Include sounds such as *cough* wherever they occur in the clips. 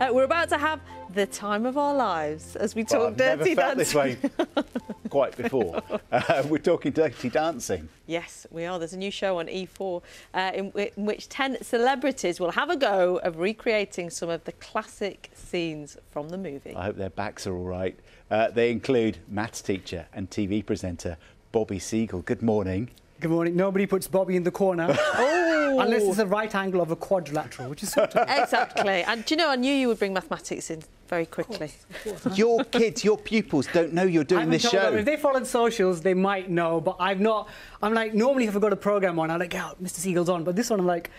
Uh, we're about to have the time of our lives as we Well, talk never dirty felt this dancing. way *laughs* quite before. Uh, we're talking dirty dancing. Yes, we are. There's a new show on E4 uh, in, in which 10 celebrities will have a go of recreating some of the classic scenes from the movie. I hope their backs are all right. Uh, they include maths teacher and TV presenter Bobby Seagull. Good morning. Good morning. Nobody puts Bobby in the corner. *laughs* Oh! Unless it's a right angle of a quadrilateral, which is sort *laughs* of... exactly. And do you know, I knew you would bring mathematics in very quickly. *laughs* Your kids, your pupils don't know you're doing haven't this told them. show. If they followed socials, they might know, but I've not. I'm like, normally if I've got a program on, I'm like, oh, Mr. Seagull's on. But this one, I'm like,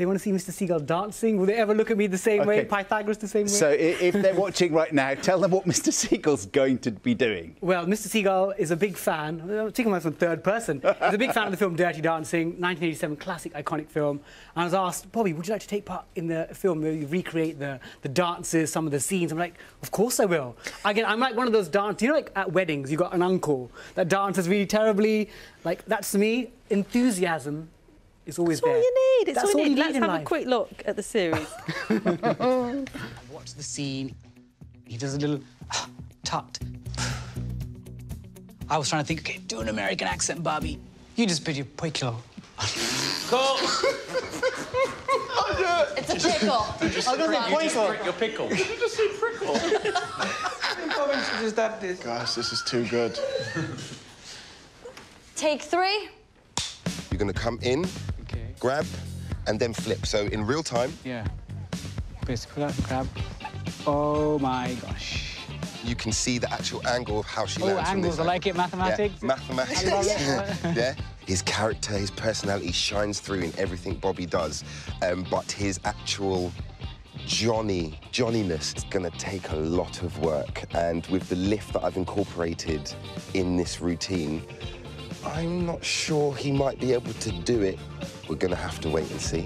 they want to see Mr. Seagull dancing. Will they ever look at me the same way? Pythagoras the same way? So if they're watching right now, tell them what Mr. Seagull's going to be doing. Well, Mr. Seagull is a big fan. I'm taking myself from third person. He's a big fan of the film Dirty Dancing, 1987 classic, iconic film. And I was asked, Bobby, would you like to take part in the film where you recreate the, the dances, some of the scenes? I'm like, of course I will. Again, I'm like one of those dancers. You know, like at weddings, you've got an uncle that dances really terribly. Like that's me. Enthusiasm is always That's all there. you need. It's That's all you need. you Let's in have a quick look at the series. *laughs* *laughs* Watch the scene. He does a little *sighs* tut. *sighs* I was trying to think, okay, do an American accent, Bobby. You just put your pickle. *laughs* Go! It's a pickle. Oh, your pickle. You're pickle. Did you just say prickle? Guys, this is too good. Take three. You're going to come in, Okay. Grab, and then flip. So in real time, Yeah. Basically, that grab. Oh my gosh. you can see the actual angle of how she Oh, lands. from angles. this I like it. Yeah, Mathematics. mathematics. Love it. *laughs* yeah. His character, his personality shines through in everything Bobby does. Um, but his actual Johnny, Johnniness is going to take a lot of work. And with the lift that I've incorporated in this routine, I'm not sure he might be able to do it. We're going to have to wait and see.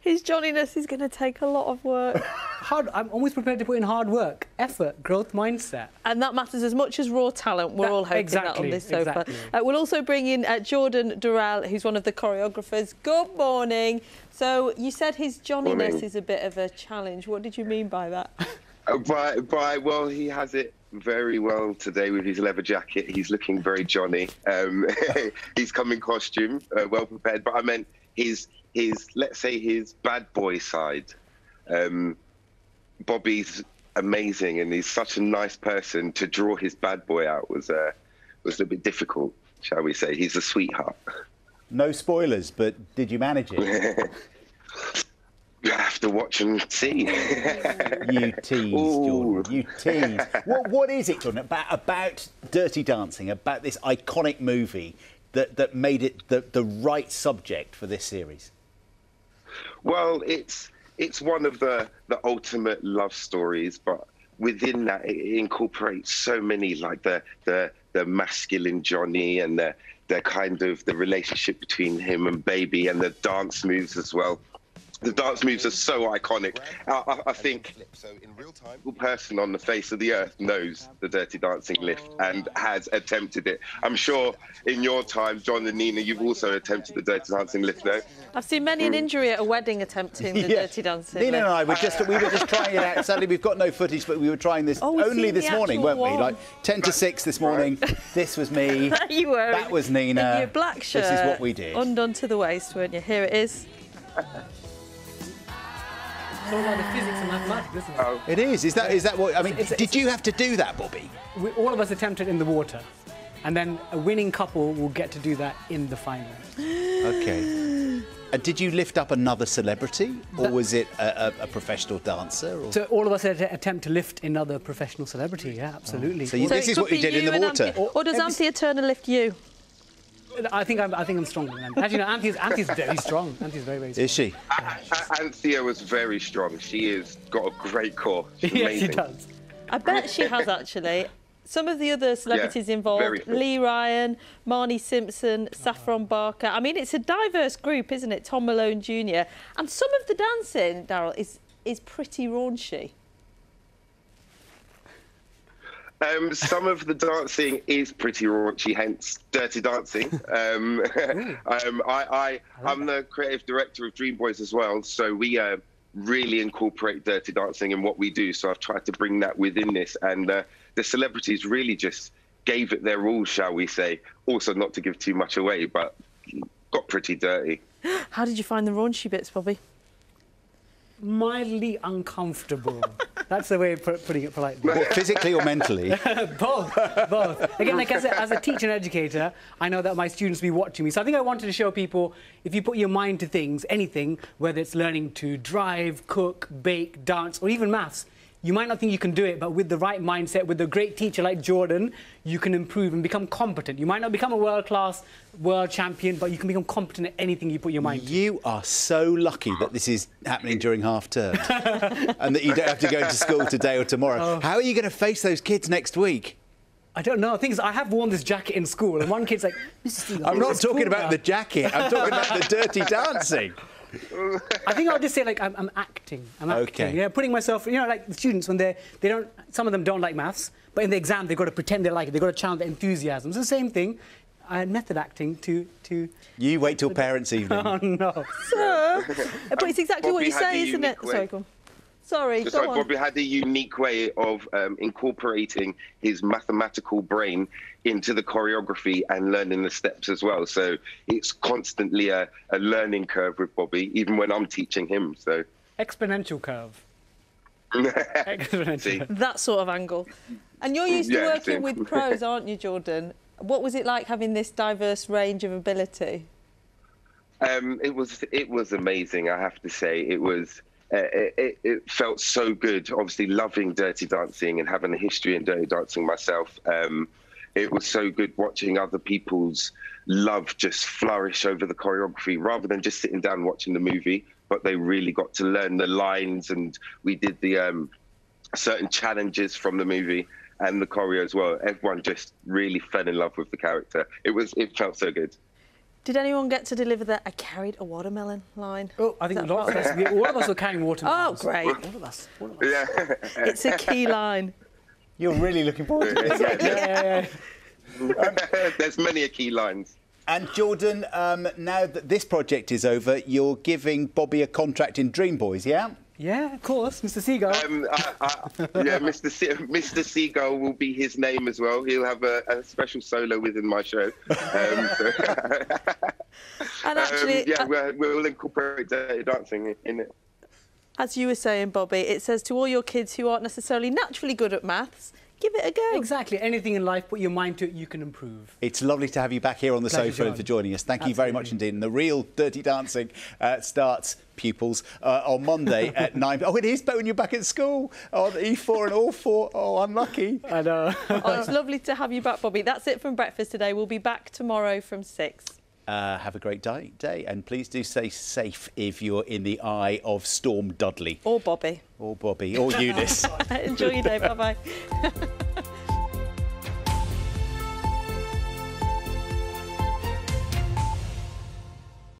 His Johnniness is going to take a lot of work. *laughs* Hard, I'm always prepared to put in hard work, effort, growth mindset. And that matters as much as raw talent. We're That- all hoping that on this sofa. exactly. Uh, we'll also bring in uh, Jordan Darrell, who's one of the choreographers. Good morning. So you said his Johnniness Morning. is a bit of a challenge. What did you mean by that? *laughs* Uh, by, by, well, he has it very well today with his leather jacket. He's looking very Johnny. Um, *laughs* he's come in costume, uh, well prepared. But I meant his, his, let's say, his bad boy side. Um, Bobby's amazing, and he's such a nice person. To draw his bad boy out was uh, was a little bit difficult, shall we say? He's a sweetheart. No spoilers, but did you manage it? *laughs* *laughs* *laughs* You have to watch and see. You tease, Ooh. Jordan. You tease. *laughs* What, what is it, Jordan, about, about Dirty Dancing, about this iconic movie that, that made it the, the right subject for this series? Well, it's it's one of the the ultimate love stories, but within that, it incorporates so many like the the the masculine Johnny and the the kind of the relationship between him and Baby and the dance moves as well. The dance moves are so iconic. I, I, I think So in real time, every person on the face of the earth knows the Dirty Dancing lift and has attempted it. I'm sure in your time, John and Nina, you've also attempted the Dirty Dancing lift, no? I've seen many an hmm. injury at a wedding attempting the *laughs* Yeah. Dirty Dancing. Nina and. I were just we were just *laughs* trying it out. Sadly, we've got no footage, but we were trying this Oh, only this morning, weren't we? Like ten to six this morning. *laughs* This was me. you were. That was Nina. In your black shirt. This is what we did. Undone to the waist, weren't you? Here it is. It's all about the physics and mathematics, isn't it? Oh. It is. Is that is that what I mean? It's- did it's- you have to do that, Bobby? We, all of us attempted in the water. And then a winning couple will get to do that in the final. Okay. And did you lift up another celebrity, or That- was it a, a, a professional dancer? Or? So all of us had to attempt to lift another professional celebrity, yeah, absolutely. Oh. So you- So This it is could what you be did in the and water. Anthea- Or does Every- Anthea Turner lift you? I think I'm, I think I'm stronger than Anthea. Actually, no, Anthea's, Anthea's very strong. Anthea's very, very strong. Is she? A- Anthea was very strong. She has got a great core. She's *laughs* yes, amazing. he does. I bet she has actually. Some of the other celebrities very involved. Lee Ryan, Marnie Simpson, Saffron Barker. I mean, it's a diverse group, isn't it? Tom Malone Jr. And some of the dancing, Darrell, is, is pretty raunchy. Um, some of the dancing is pretty raunchy, hence Dirty Dancing. *laughs* Um, um, I, I, I'm the creative director of Dream Boys as well, so we uh, really incorporate dirty dancing in what we do. So I've tried to bring that within this, and uh, the celebrities really just gave it their all, shall we say? Also, not to give too much away, but got pretty dirty. How did you find the raunchy bits, Bobby? Mildly uncomfortable. *laughs* That's the way of putting it politely. What, physically or mentally? *laughs* both, both. Again, like as a, as a teacher and educator, I know that my students will be watching me. So I think I wanted to show people if you put your mind to things, anything, whether it's learning to drive, cook, bake, dance, or even maths, you might not think you can do it, but with the right mindset, with a great teacher like Jordan, you can improve and become competent. You might not become a world class world champion, but you can become competent at anything you put your mind to. You are so lucky that this is happening during half term *laughs* and that you don't have to go to school today or tomorrow. Oh. How are you going to face those kids next week? I don't know. Things I have worn this jacket in school, and one kid's like, Mr. Steele, I'm not talking about now." the jacket, I'm talking about the dirty dancing. *laughs* I think I'll just say like I'm, I'm acting. I'm acting. Okay. Yeah, putting myself. You know, like the students when they they don't. Some of them don't like maths, but in the exam they've got to pretend they like it. They've got to channel their enthusiasm. It's the same thing. I had method acting to to. You wait till parents' *laughs* oh, evening. Oh no. Sir. *laughs* but it's exactly what you say, isn't it? unique way. Sorry, go on. Sorry, Just go like on. Bobby had a unique way of um, incorporating his mathematical brain into the choreography and learning the steps as well. So it's constantly a, a learning curve with Bobby, even when I'm teaching him. So Exponential curve. *laughs* Exponential. That sort of angle. And you're used to Yeah, working with *laughs* pros, aren't you, Jordan? What was it like having this diverse range of ability? Um, it was it was amazing. I have to say, it was. Uh, it, it, felt so good. Obviously, loving Dirty Dancing and having a history in Dirty Dancing myself. Um, it was so good watching other people's love just flourish over the choreography, rather than just sitting down watching the movie. But they really got to learn the lines, and we did the um, certain challenges from the movie and the choreo as well. Everyone just really fell in love with the character. It was it felt so good. Did anyone get to deliver that? "I carried a watermelon" line? Oh, I think Is that lots of us, of we, it? all of us were carrying water. Oh, great! All of us. All of us. Yeah. *laughs* It's a key line. You're really looking forward to this. *laughs* Yeah, yeah, yeah. *laughs* There's many a key lines. And Jordan, um, now that this project is over, you're giving Bobby a contract in Dream Boys, yeah? Yeah, of course, Mr. Seagull. Um, I, I, yeah, Mr. Se- Mr. Seagull will be his name as well. He'll have a, a special solo within my show. Um, so, And um, yeah, uh, we'll, we'll incorporate dirty dancing in it. as you were saying, Bobby, it says to all your kids who aren't necessarily naturally good at maths, give it a go. Exactly. Anything in life, put your mind to it, you can improve. It's lovely to have you back here on the Pleasure, sofa and for joining us. Thank you very much indeed. And the real Dirty Dancing uh, starts, pupils, uh, on Monday *laughs* at 9. Oh, it is, but when you're back at school on E4 and all 4. Oh, unlucky. I know. oh, it's lovely to have you back, Bobby. That's it from breakfast today. We'll be back tomorrow from six. Uh, have a great day, day, and please do stay safe if you're in the eye of Storm Dudley Or Bobby. or Bobby or *laughs* Eunice. Enjoy your day. Bye bye. *laughs*